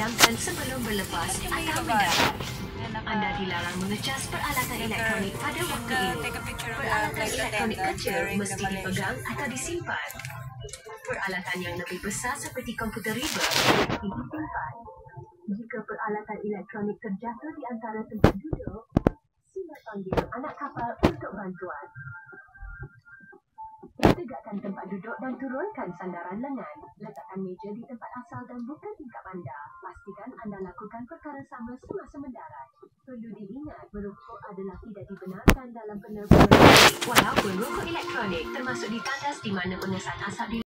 dipadamkan sebelum berlepas atau mendarat. Anda dilarang mengecas peralatan elektronik pada waktu ini. Peralatan elektronik kecil mesti dipegang atau disimpan. Peralatan yang lebih besar seperti komputer riba mesti disimpan. Jika peralatan elektronik terjatuh di antara tempat duduk, sila panggil anak kapal untuk bantuan. Tegakkan tempat duduk dan turunkan sandaran lengan. Letakkan meja di tempat asal dan buka tingkap anda. Perkara sama semasa mendarat. Perlu diingat, merokok adalah tidak dibenarkan dalam penerbangan. Walaupun rokok elektronik termasuk di tandas di mana pengesan asap di